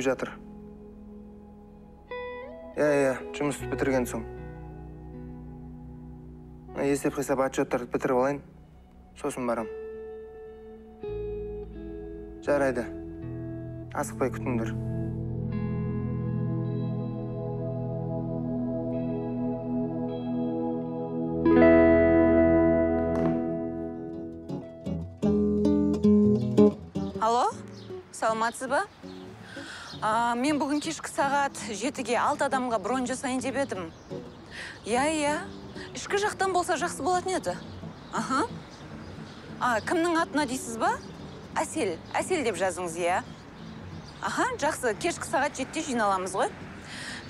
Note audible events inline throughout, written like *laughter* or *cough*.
көбейіп жатыр. Иә иә жұмысты бітірген соң. Есеп қисап отчеттарды бітіріп алайын. Сосын барам. Жарайды. Асықпай күтіңдер. Алло? Саламатсыз ба? А, мен бүгін кешкі сағат жетіге алты адамға бронь жасайын деп едім. Иә иә. Ішкі жақтан болса жақсы болатын еді. Аха. А кімнің атына дейсіз ба? Әсел әсел деп жазыңыз иә. Аха жақсы. Кешкі сағат жетіде жиналамыз ғой.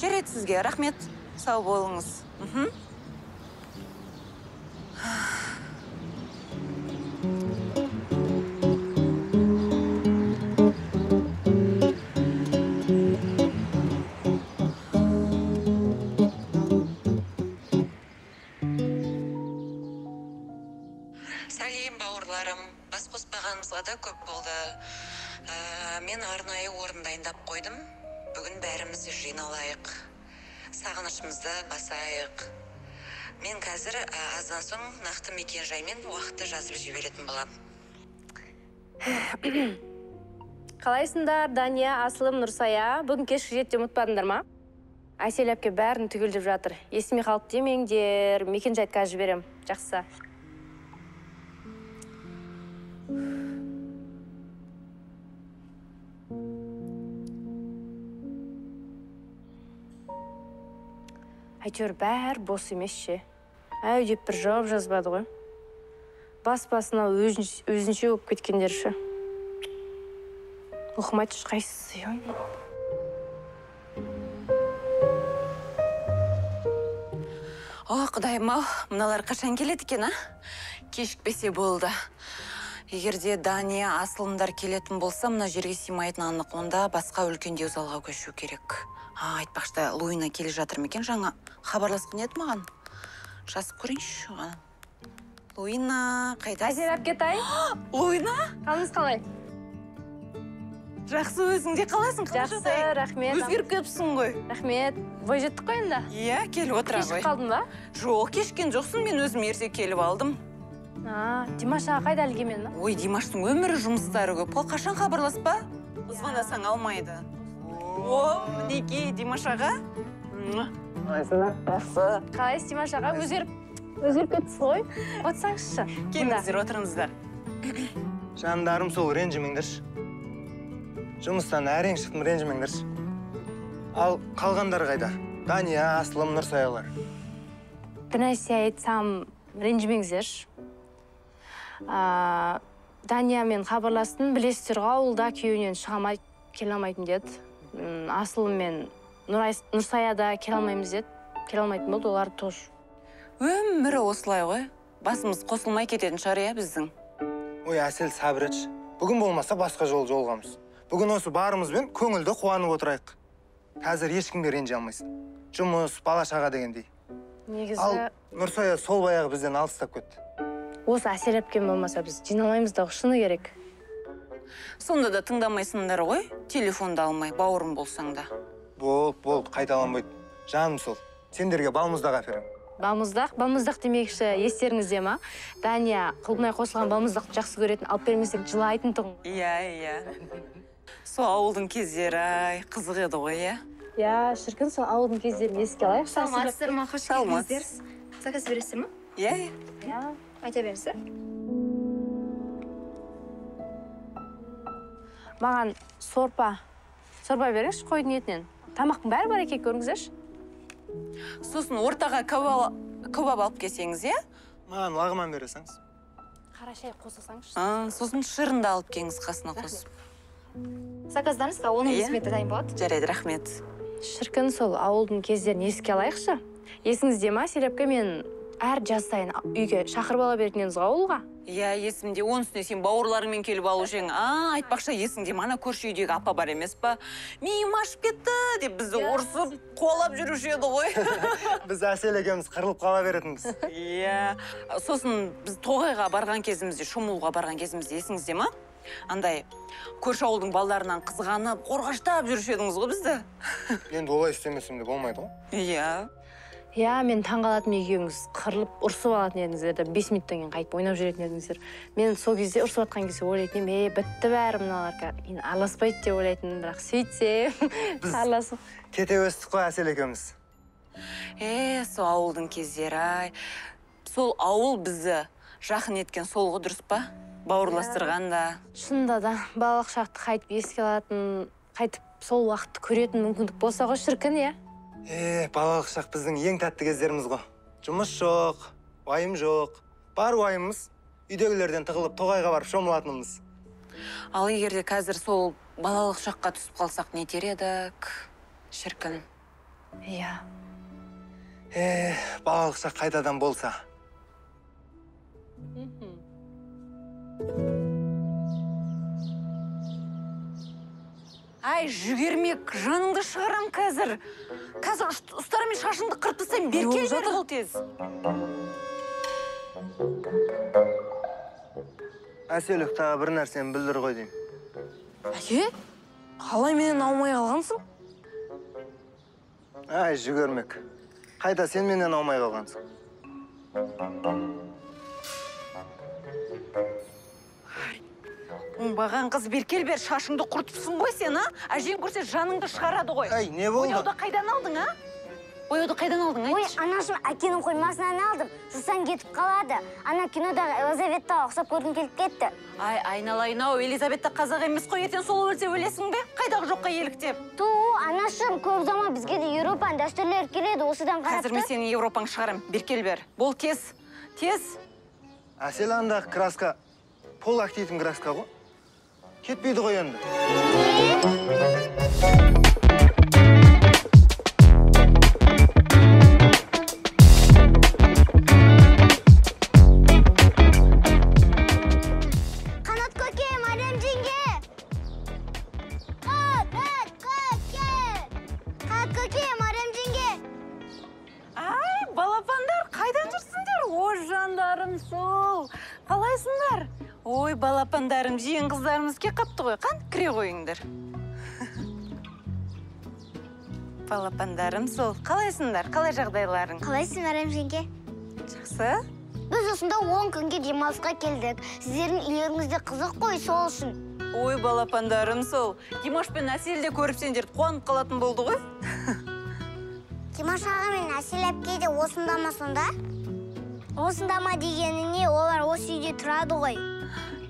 Жарайды сізге. Рахмет. Сау болыңыз. Мхм. Да көп болды. Ә, мен арнайы орын дайындап қойдым. Бүгін бәріміз жиналайық. Сағынышымызды басайық. Мен қазір ә, аздан соң нақты мекен жай мен уақытты жазып жіберетін боламын. *coughs* Қалайсыңдар дания асылым нұрсая? Бүгін кешкі жетіде ұмытпадыңдар ма? Әсел әпке бәрін түгелдеп жатыр. Есіме қалды демеңдер. Мекен жайды қазір жіберемін. Жақсы. Әйтеуір бәрі бос емес ше? Әу деп бір жауап жазбады ғой. Бас басына өзінше, болып кеткендер ше? Оқымайды ешқайсысы ой. о құдайым ау мыналар қашан келеді екен а? Кешікпесе болды. Егер де дания асылымдар келетін болса мына жерге сыймайтыны анық онда басқа үлкендеу залға көшу керек. А айтпақшы луина келе жатыр ма екен? Жаңа хабарласқан еді маған. Жазып көрейінші оған луина қайдасың әсел әпкетай *gasps* луина? Қалыңыз қалай? Жақсы өзің де қалайсың қалай? жақсы рахмет. Өзгеріп кетіпсің ғой. Рахмет. Бой жеттік қой енді. Иә келіп отыра кешігіп ғой. қалдың ба? Жоқ кешіккен жоқсың мен өзім ерте келіп алдым. А димаш аға қайда әлі келмеді ма ой димаштың өмірі жұмыстары көп. Қой қашан хабарласпа звондасаң алмайды. О мінекей димаш аға. Қалайсыз димаш аға? Өзгеріп өзгеріп кеттіңіз ғой. Отырсаңызшы келіңіздер отырыңыздар. Жандарым сол ренжімеңдерші. Жұмыстан әрең шықтым ренжімеңдерші. Ал қалғандар қайда? Дания асылым нұрсаялар бір нәрсе айтсам ренжімеңіздерші. А, даниямен хабарластым. Білесіздер ғой ауылда күйеуінен шыға алмай келе алмайтын деді. Асылым мен Нұрай- нұрсая да келе алмаймыз деді. Келе алмайтын болды олар тоже. Өмірі осылай ғой. Басымыз қосылмай кететін шығар иә біздің. Ой әсел сабыр етші бүгін болмаса басқа жол жолығамыз. Бүгін осы барымызбен көңілді қуанып отырайық. Қазір ешкімге ренжи алмайсың. Жұмыс бала шаға дегендей ал негізі нұрсая сол баяғы бізден алыстап кетті. Осы әсел әпкем болмаса біз жиналмаймыз да шыны керек. Сонда да тыңдамайсыңдар ғой телефонды алмай бауырым болсаң да. Болды болды қайталанбайды жаным сол сендерге балмұздақ әперемін. Балмұздақ? Балмұздақ демекші естеріңізде ма? Дания құлпынай қосылған балмұздақты жақсы көретін алып бермесек жылайтын тұғын. Иә иә. Сол ауылдың кездері ай қызық еді ғой иә? Иә шіркін сол ауылдың кездерін еске алайық. Саламатсыздар ма? Қош келдіңіздер. Заказ бересіздер ма? Иә иә. Иә. Айта беріңіздер маған сорпа сорпа беріңізші қойдың етінен тамақтың бәрі бар екен көріңіздерші сосын ортаға кәуап кәуап алып келсеңіз иә маған лағман бере салыңыз қара шай сосын шырынды алып келіңіз қасына қосып заказдарыңыз оның есіме дайын болады жарайды рахмет шіркін сол ауылдың кездерін еске алайықшы есіңізде ма селепке мен әр жаз сайын үйге шақырып ала беретін едіңіз ғой ауылға. Иә есімде оның үстіне сен бауырларыңмен келіп алушы едің а айтпақшы есіңде ма ана көрші үйдегі апа бар емес па? Миым ашып кетті деп бізді ұрсып қуалап жүруші еді ғой. *laughs* Біз әсел екеуміз қырылып қала беретінбіз. Иә. Сосын біз тоғайға барған кезімізде шомылуға барған кезімізде есіңізде ма? Андай көрші ауылдың балдарынан қызғанып қорғаштап жүруші едіңіз ғой бізді. Енді олай істемесем де болмайды ғой. Иә. Иә мен таңқалатынмын екеуіңіз қырылып ұрысып алатын едіңіздер да бес минуттан кейін қайтып ойнап жүретін едіңіздер. Мен сол кезде ұрысып жатқан кезде ойлайтын едім е бітті бәрі мыналар енді араласпайды деп ойлайтынмын бірақ сөйтсем *laughs* араласып. кете өстік қой әсел екеуміз. Е сол ауылдың кездері ай. Сол ауыл бізді жақын еткен сол ғой дұрыс па? Бауырластырған да шынында да балалық шақты қайтып еске алатын қайтып сол уақытты көретін мүмкіндік болса ғой шіркін иә е балалық шақ біздің ең тәтті кездеріміз ғой. Жұмыс жоқ уайым жоқ. Бар уайымымыз үйдегілерден тығылып тоғайға барып шомылатынымыз. Ал егер де қазір сол балалық шаққа түсіп қалсақ не етер едік? Шіркін. Иә. Е балалық шақ қайтадан болса. Ай жүгермек жаныңды шығарам қазір. Қазір ұст- ұстарамен шашыңды қырып тастаймын бері кел бері қыл тез. Әселік тағы бір нәрсені білдір ғой деймін. Әке қалай менен аумай қалғансың ай жүгермек қайта сен менен аумай қалғансың? Оңбаған қыз бері кел бері шашыңды құртыпсың ғой сен а? Әжең көрсе жаныңды шығарады ғой. Әй не болды? Бояуды қайдан алдың а? Бояуды қайдан алдың ой айтшы. анашым әкенің қоймасынан алдым. Жусаң кетіп қалады. Ана кинодағы елизаветаға ұқсап көргім келіп кетті. Ай айналайын ау елизабетта қазақ емес қой ертең сол өлсе өлесің бе? Қайдағы жоққа еліктеп? Ту анашым көп ұзамай бізге де еуропаның дәстүрлері келеді осыдан қарап қазір мен сенің европаңды шығарамын бері кел бері бол тез тез. Әсел андағы краска пол актейтін краска ғой. Кетпейді ғой енді кеп қапты ғой қан кіре қойыңдар *laughs* балапандарым сол. Қалайсыңдар? Қалай жағдайларың? Қалайсың жеңге жақсы. Біз осында он күнге демалысқа келдік. Сіздердің үйлеріңізде қызық қой сол үшін. Ой балапандарым сол. Димаш пен әсел де көріп сендерді қуанып қалатын болды ғой. *laughs* Димаш аға мен әсел әпке де осында ма сонда? Осында ма дегеніне олар осы үйде тұрады ғой.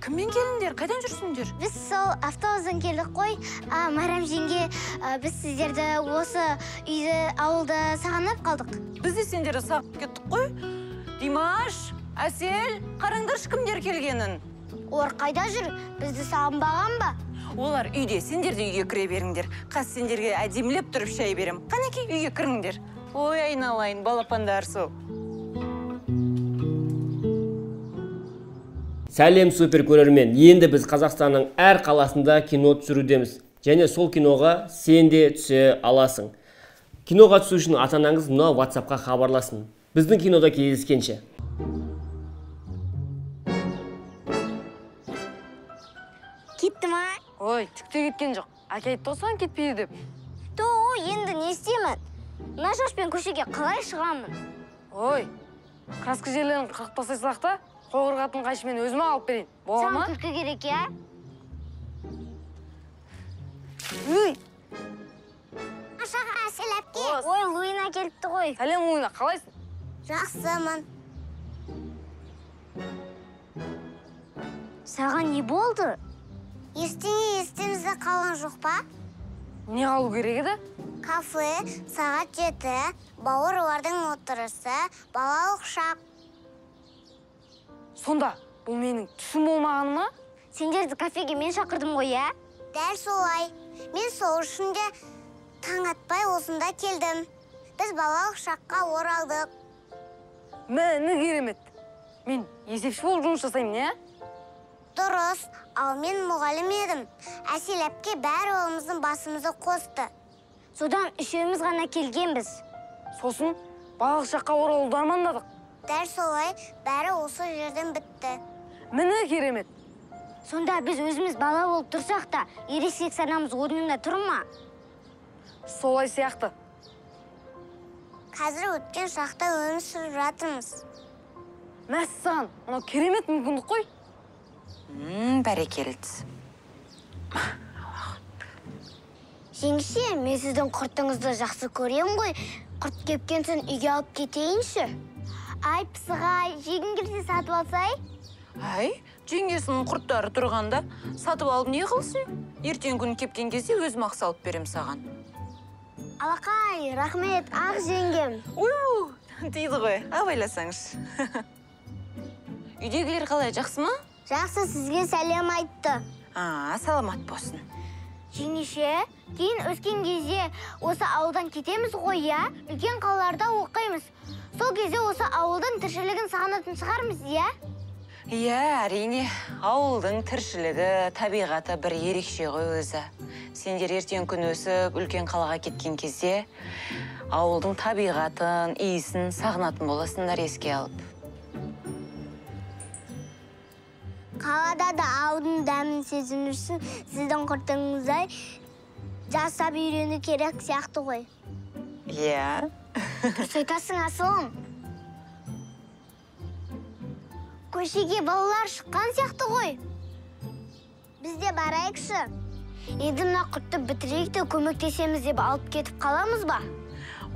Кіммен келіңдер қайдан жүрсіңдер біз сол автобуспен келдік қой. А, марам жеңге а, біз сіздерді осы үйді ауылды сағынып қалдық. Біз де сендерді сағынып кеттік қой. Димаш әсел қараңдаршы кімдер келгенін? Олар қайда жүр? Бізді сағынбаған ба? Олар үйде сендер де үйге кіре беріңдер. Қазір сендерге әдемілеп тұрып шай берем. Қанекей үйге кіріңдер. Ой айналайын балапандар сол. Сәлем супер көрермен енді біз қазақстанның әр қаласында кино түсірудеміз. Және сол киноға сен де түсе аласың. Киноға түсу үшін ата анаңыз мына ватсапқа хабарласын. Біздің кинода кездескенше. Кетті ма? Ой тікте кеткен жоқ. Әке айтты ғой саған кетпейді деп. То енді не істеймін? Мына шашпен көшеге қалай шығамын? Ой краска жерлерін тастай салақ та. Қой қырқатын қайшы мен өзіме алып берейін. Бола ма? Саған күлкі керек иә? Өй, ашаға әсел әпке ойын ойына келіпті ғой. Сәлем ойна қалайсың? Жақсымын саған не болды? Ештеңе естімізде қалған жоқ па? Не қалу керек еді? Кафе сағат жеті бауырлардың отырысы балалық шақ. Сонда бұл менің түсім болмағаны ма? Сендерді кафеге мен шақырдым ғой иә? Дәл солай. Мен сол үшін де таң атпай осында келдім. Біз балалық шаққа оралдық. Мәні керемет. Мен есепші болып жұмыс жасаймын иә? Дұрыс. Ал мен мұғалім едім. Әсел әпке бәріміздің басымызды қосты. Содан үшеуміз ғана келгенбіз. Сосын балалық шаққа оралуды армандадық. Дәл солай бәрі осы жерден бітті. Міне керемет. Сонда біз өзіміз бала болып тұрсақ та ересек санамыз орнында тұр ма? Солай сияқты. Қазір өткен шақта өмір сүріп жатырмыз. Мәссаған мынау керемет мүмкіндік қой. Бәрекелді. Жеңеше мен сіздің құртыңызды жақсы көремін ғой. Құрт кепкен соң үйге алып кетейінші. Ай пысық-ай жегің келсе сатып алсай. Әй жеңгесінің құрттары тұрғанда сатып алып не қылсын? Ертең күн кепкен кезде өзім ақ салып берем саған. Алақай рахмет ақ жеңгем. Уу дейді ғой абайласаңыз үйдегілер қалай жақсы ма? Жақсы сізге сәлем айтты. А саламат болсын. Жеңеше кейін өскен кезде осы ауылдан кетеміз ғой иә? Үлкен қалаларда оқимыз. Сол кезде осы ауылдың тіршілігін сағынатын шығармыз иә? Иә әрине ауылдың тіршілігі табиғаты бір ерекше ғой өзі. Сендер ертең күн өсіп үлкен қалаға кеткен кезде ауылдың табиғатын иісін сағынатын боласыңдар еске алып. Қалада да ауылдың дәмін сезіну үшін сіздің құртыңыздай жасап үйрену керек сияқты ғой. Иә. Дұрыс айтасың асылым. Көшеге балалар шыққан сияқты ғой. Біз де барайықшы. Енді мына құртты бітірейік те көмектесеміз деп алып кетіп қаламыз ба?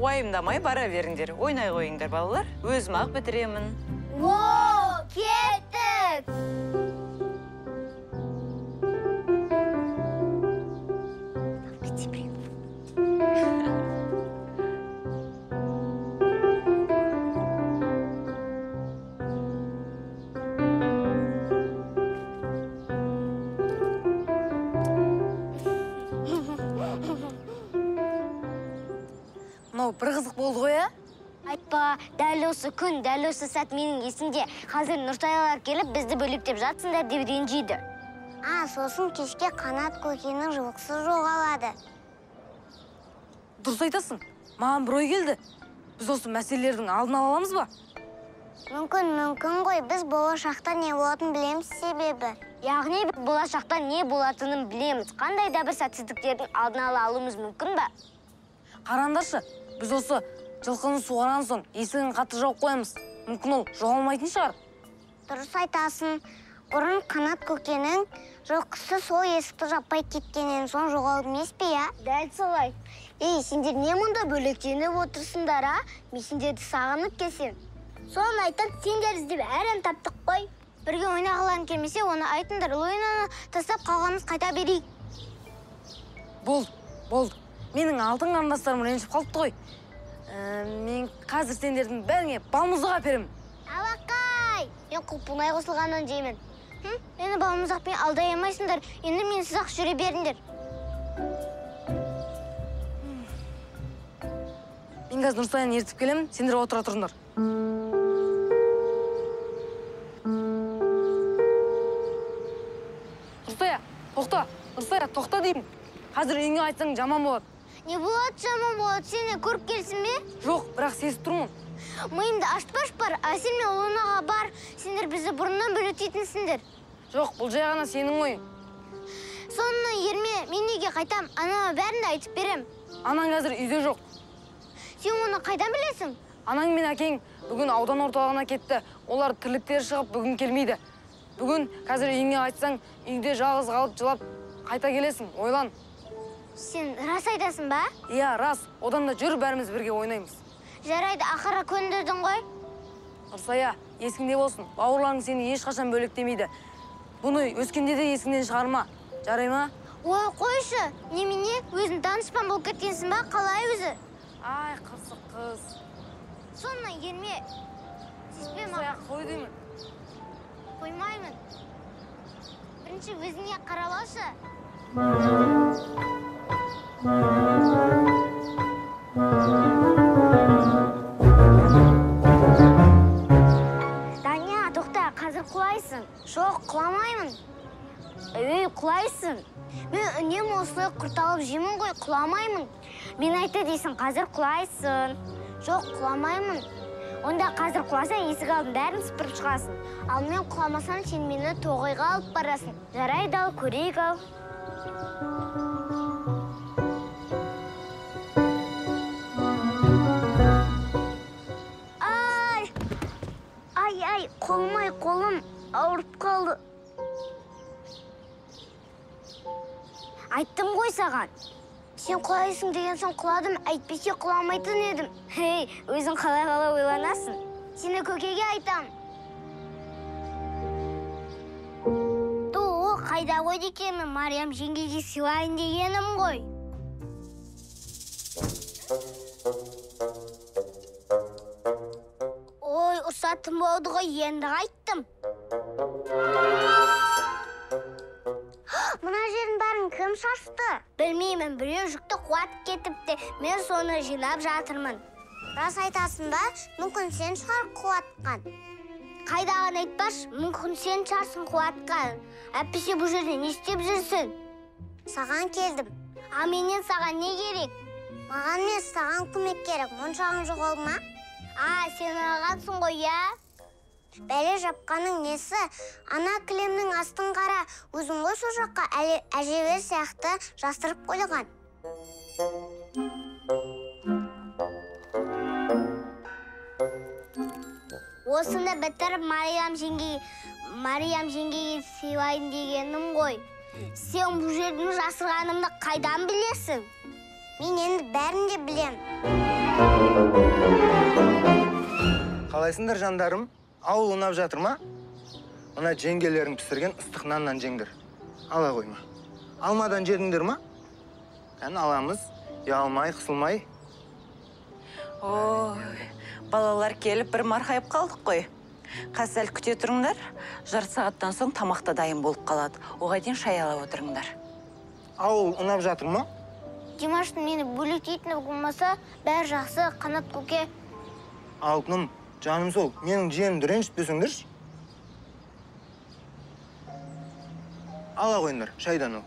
Уайымдамай бара беріңдер. Ойнай қойыңдар балалар. Өзім ақ бітіремін. О кеттік! Дәл осы күн дәл осы сәт менің есімде. Қазір нұртайлар келіп бізді бөлектеп жатсыңдар деп ренжиді. А сосын кешке қанат көкенің жылқысы жоғалады. Дұрыс айтасың. Маған бір ой келді. Біз осы мәселелердің алдын ала аламыз ба? Мүмкін мүмкін ғой. Біз болашақта не болатынын білеміз себебі. Яғни біз болашақта не болатынын білеміз. Қандай да бір сәтсіздіктердің алдын ала алуымыз мүмкін ба? Қараңдаршы біз осы жылқыны суарған соң есігін қатты жауып қоямыз. Мүмкін ол жоғалмайтын шығар. Дұрыс айтасың. Бұрын қанат көкенің жылқысы сол есікті жаппай кеткеннен соң жоғалып емес пе иә? Дәл солай. Ей сендер не мұнда бөлектеніп отырсыңдар а? Мен сендерді сағынып келсем. Соны айтып сендер іздеп әрін таптық қой. Бірге ойнағыларың келмесе оны айтыңдар. Лойнаны тастап қалғанымыз қайта берейік. Болды болды. Менің алтын қарындастарым ренжіп қалыпты ғой. Ә, мен қазір сендердің бәріңе балмұздақ әперемін. Алақай мен құлпынай қосылғанын жеймін мені балмұздақпен алдай алмайсыңдар енді менсіз ақ жүре беріңдер. Мен қазір нұрсаяны ертіп келемін сендер отыра тұрыңдар. Нұрсая тоқта нұрсая тоқта деймін. Қазір үйіңе айтсаң жаман болады. Не болады жаман болады сені көріп келсін бе жоқ бірақ сезіп тұрмын. Миымды ашпаш бар әсел мен лунаға бар. Сендер бізді бұрыннан бөлектейтінсіңдер жоқ бұл жай ғана сенің ойың. Соны ерме мен үйге қайтам? Анама бәрін де айтып берем. Анаң қазір үйде жоқ. Сен оны қайдан білесің? Анаң мен әкең бүгін аудан орталығына кетті. Олар тірліктері шығып бүгін келмейді. Бүгін қазір үйіңе айтсаң үйде жалғыз қалып жылап қайта келесің ойлан. Сен рас айтасың ба иә рас одан да жүр бәріміз бірге ойнаймыз жарайды ақыры көндірдің ғой нұрсая есіңде болсын бауырларың сені ешқашан бөлектемейді бұны өскенде де есіңнен шығарма жарай ма ой қойшы немене өзің данышпан болып кеткенсің ба қалай өзі ай қырсық қыз соны ерме тиіспе нұрсая маған қой деймін қоймаймын бірінші өзіңе қарап алшы даня тоқта қазір құлайсың. Жоқ құламаймын. Ей құлайсың. Мен үнемі осылай құрт алып жеймін ғой құламаймын. Мен айтты дейсің қазір құлайсың. Жоқ құламаймын. Онда қазір құласаң есік алдын бәрін сыпырып шығасың. Ал мен құламасам сен мені тоғайға алып барасың. Жарайды ал көрейік ал. Ай! Ай ай қолым ай қолым ауырып қалды. Айттым ғой саған. Сен құлайсың деген соң құладым әйтпесе құламайтын едім. Хей өзің қалай қалай ойланасың? Сені көкеге айтам. Қайда қойды екенмін мариям жеңгеге сыйлайын дегенім ғой. Ой ұрсатын болды ғой енді қайттым. Мына жердің бәрін кім шашты? Білмеймін біреу жүкті қуатып кетіпті. Мен соны жинап жатырмын. Рас айтасың ба? Мүмкін сен шығар қуатқан. Қайдағыны айтпашы мүмкін сен шығарсың қуатқан әйтпесе бұл жерде не істеп жүрсің? Саған келдім. А менен саған не керек? Маған емес саған көмек керек. Моншағың жоғалды ма? А сен ағансың ғой иә? Бәле жапқаның несі? Ана кілемнің астын қара. Өзің ғой сол жаққа әжебе сияқты жастырып қойған. Осыны бітіріп мариям жеңге мариям жеңгеге сыйлайын дегенім ғой сен бұл жердің жасырғанымды қайдан білесің мен енді бәрін де білем қалайсыңдар жандарым ауыл ұнап жатыр ма мына жеңгелерің пісірген ыстық наннан жеңдер ала қойма алмадан жедіңдер ма кәні аламыз ұялмай қысылмай ой балалар келіп бір марқайып қалдық қой. Қазір сәл күте тұрыңдар жарты сағаттан соң тамақ та дайын болып қалады. Оған дейін шай ала отырыңдар. Ауыл ұнап жатыр ма? Димаштың мені бөлектейтіні болмаса бәрі жақсы қанат көке. Алтыным жаным сол менің жиенімді ренжітпесеңдерші ала қойыңдар шайдан ол.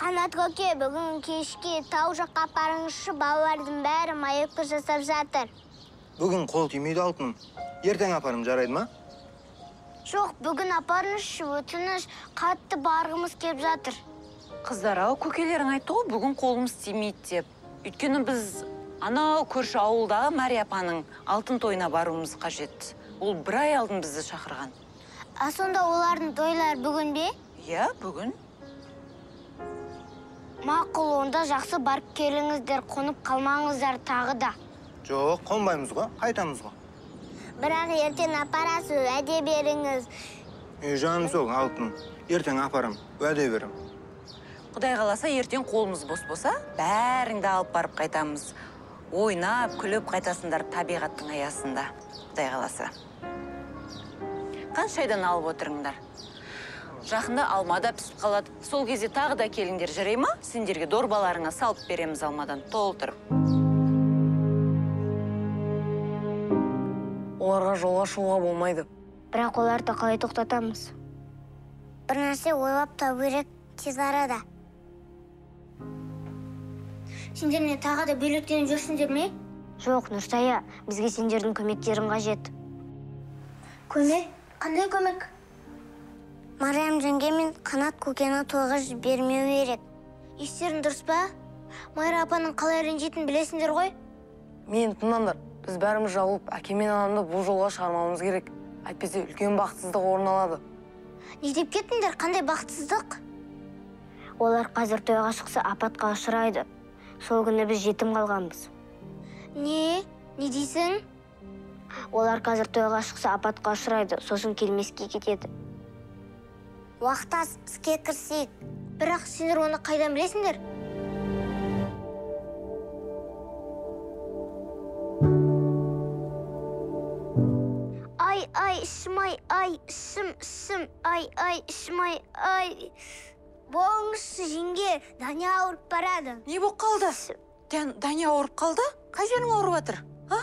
Қанат көке бүгін кешке тау жаққа апарыңызшы балалардың бәрі маекті жасап жатыр. Бүгін қол тимейді алтыным. Ертең апарым жарайды ма? Жоқ бүгін апарыңызшы өтініш қатты барғымыз келіп жатыр. Қыздар ау көкелерің айтты ғой бүгін қолымыз тимейді деп. Өйткені біз анау көрші ауылдағы мәри апаның алтын тойына баруымыз қажет. Ол бір ай алдын бізді шақырған. А сонда олардың тойлары бүгін бе? Иә бүгін. Мақұл онда жақсы барып келіңіздер қонып қалмаңыздар тағы да. Жоқ қонбаймыз ғой қайтамыз ғой. Бірақ ертең апарасыз уәде беріңіз. Үй жаным сол алтыным ертең апарам уәде берем. Құдай қаласа ертең қолымыз бос болса бәріңді алып барып қайтамыз. Ойнап күліп қайтасыңдар табиғаттың аясында құдай қаласа. Қанша шайдан алып отырыңдар? Жақында алма да пісіп қалады. Сол кезде тағы да келіңдер жарай ма? Сендерге дорбаларыңа салып береміз алмадан. Толтырып оларға жолға шығуға болмайды. Бірақ оларды қалай тоқтатамыз? Бір нәрсе ойлап табу керек тез арада. Сендер не тағы да бөлектеніп жүрсіңдер ме? Жоқ нұрсая бізге сендердің көмектерің қажет. Көмек? Қандай көмек? Мариям жеңге мен қанат көкені тойға жібермеу керек. Естерің дұрыс па? Майра апаның қалай ренжитінін білесіңдер ғой. Мені тыңдаңдар біз бәріміз жабылып әкем мен анамды бұл жолға шығармауымыз керек. Әйтпесе үлкен бақытсыздық орын алады. Не деп кеттіңдер? Қандай бақытсыздық? Олар қазір тойға шықса апатқа ұшырайды. Сол күні біз жетім қалғанбыз. Не? Не дейсің? Олар қазір тойға шықса апатқа ұшырайды. Сосын келмеске кетеді. Уақыт аз іске кірісейік бірақ сендер оны қайдан білесіңдер? Ай ай ішім ай ай ішім ішім ай ай ішім ай. Ай болыңызшы жеңге дания ауырып барады. Не болып қалды? Дания ауырып қалды? Қай жерің ауырып жатыр? А?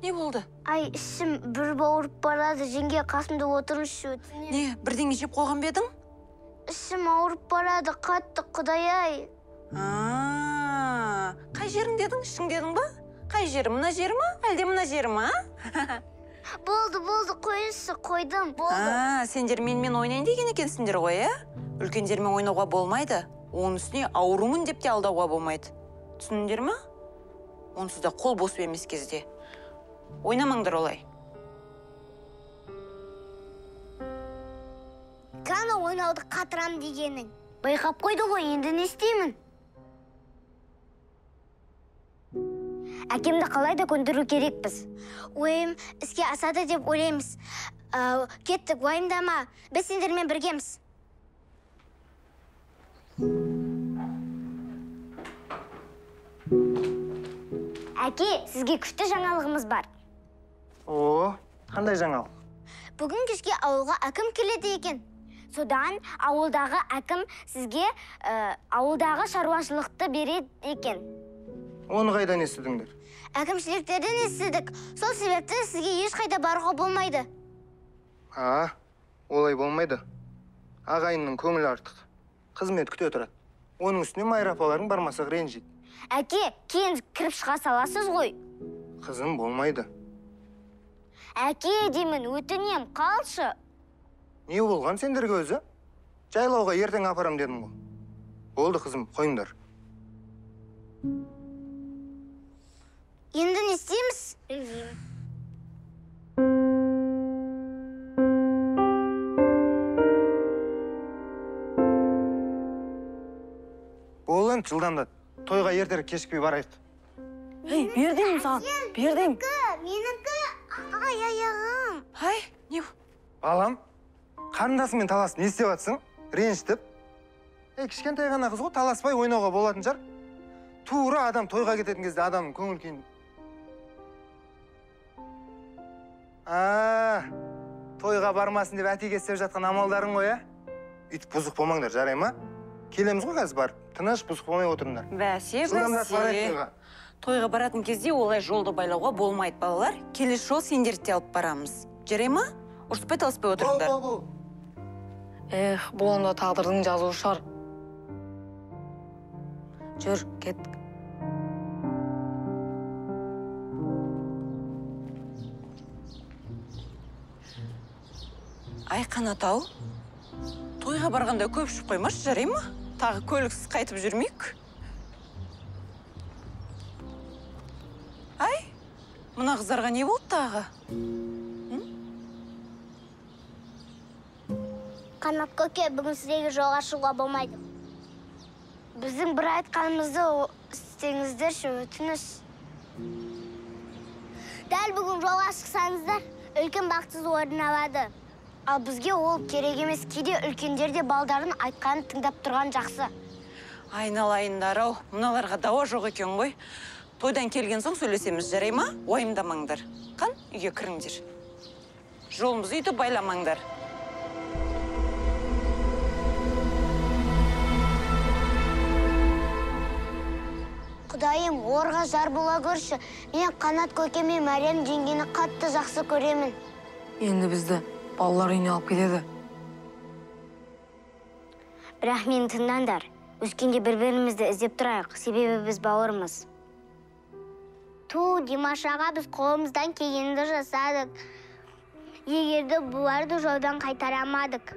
Не болды? Ай ішім бір ауырып барады жеңге қасымда отырыңызшы. Не бірдеңе жеп қойған ба едің? Ішім ауырып барады қатты құдай ай қай жерің дедің ішің дедің ба? Қай жері мына жері ма? Әлде мына жері ма? *laughs* Болды болды қойыңызшы қойдым болды. А сендер менімен ойнайын деген екенсіңдер ғой иә? Үлкендермен ойнауға болмайды оның үстіне аурумын деп те алдауға болмайды. Түсіндіңдер ма? Онсыз да қол бос емес кезде. Ойнамаңдар олай. Кәні ойнауды қатырам дегенің. Байқап қойды ғой енді не істеймін? Әкемді қалай да көндіру керекпіз? Ойым іске асады деп ойлаймыз. Ә, кеттік уайымдама. Біз сендермен біргеміз. Әке сізге күшті жаңалығымыз бар. О қандай жаңалық? Бүгін кешке ауылға әкім келеді екен. Содан ауылдағы әкім сізге ә, ауылдағы шаруашылықты береді екен. Оны қайдан естідіңдер? Әкімшіліктерден естідік. Сол себепті сізге ешқайда баруға болмайды. А олай болмайды. Ағайынның көңілі артық. Қызмет күте тұрады. Оның үстіне майра апаларың бармасақ ренжиді. Әке кейін кіріп шыға саласыз ғой. Қызым болмайды. Әке деймін өтінем қалшы. Не болған сендерге өзі жайлауға ертең апарам дедім ғой болды қызым қойыңдар енді не істейміз бол енді жылдамдат тойға ертерек кешікпей барайық ей бердім саған бердім менікі ай аяғым ай не балам қарындасыңмен таласып не істеп жатсың ренжітіп. Ей кішкентай ғана қыз ғой таласпай ойнауға болатын шығар. Тура адам тойға кететін кезде адамның көңіл күйін. А тойға бармасын деп әтеке істеп жатқан амалдарың ғой иә үйтіп бұзық болмаңдар жарай ма? Келеміз ғой қазір барып. Тыныш бұзық болмай отырыңдар. Бәсе бәсе. Тойға. Баратын кезде олай жолды байлауға болмайды балалар. Келесі жол сендерді де алып барамыз. Жарай ма? Ұрыспай таласпай бол отырыңдар. Бол бол. Эх бұл онда тағдырдың жазуы шығар жүр ай қанат ау тойға барғанда көп ішіп қоймашы жарай ма тағы көліксіз қайтып жүрмейік ай мына қыздарға не болды тағы қанат көке бүгін сіздерге жолға шығуға болмайды. Біздің бір айтқанымызды істеңіздерші өтініш. Дәл бүгін жолға шықсаңыздар үлкен бақытсыз орын алады. Ал бізге ол керек емес кейде үлкендер де балдарын айтқанын тыңдап тұрған жақсы. Айналайындар ау мыналарға дауа жоқ екен ғой. Тойдан келген соң сөйлесеміз жарай ма? Уайымдамаңдар. Қан үйге кіріңдер. Жолымызды үйтіп байламаңдар. Құдайым орға жар бола көрші. Мен қанат көке мен мәриям жеңгені қатты жақсы көремін. Енді бізді балалар үйіне алып кетеді бірақ мені тыңдаңдар. Өскенде бір бірімізді іздеп тұрайық. Себебі біз бауырмыз. Ту димаш аға біз қолымыздан келгенді жасадық. Егерде бұларды жолдан қайтара алмадық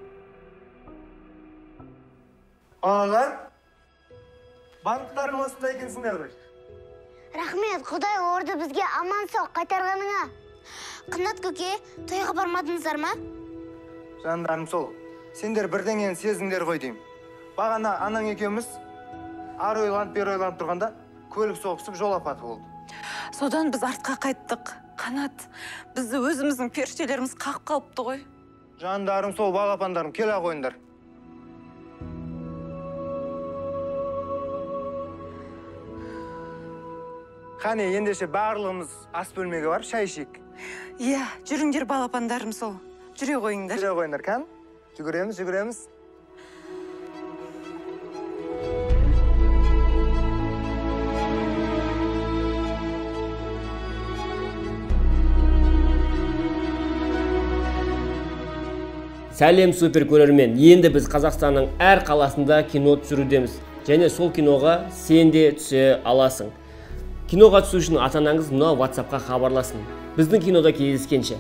балалар барлықтарың осында екенсіңдер ғой рахмет құдай орды бізге аман сау қайтарғаныңа қанат көке тойға бармадыңыздар ма жандарым сол сендер бірдеңені сездіңдер ғой деймін бағана анаң екеуміз ары ойланып бері ойланып тұрғанда көлік соғысып жол апаты болды содан біз артқа қайттық қанат бізді өзіміздің періштелеріміз қағып қалыпты ғой жандарым сол балапандарым келе қойыңдар қане ендеше барлығымыз ас бөлмеге барып шай ішейік. Иә жүріңдер балапандарым сол. Жүре қойыңдар. Жүре қойыңдар кән жүгіреміз жүгіреміз. Сәлем супер көрермен енді біз қазақстанның әр қаласында кино түсірудеміз. Және сол киноға сен де түсе аласың. Киноға түсу үшін ата анаңыз мына ватсапқа хабарласын біздің кинода кездескенше